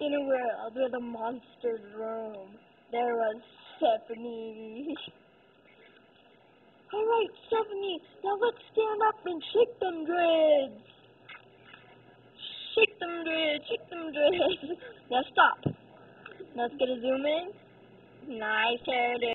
In a world where the monsters room, there was Stephanie. Alright, Stephanie, now let's stand up and shake them dreads. Shake them dreads, shake them dreads. now stop. Let's get a zoom in. Nice hairdo.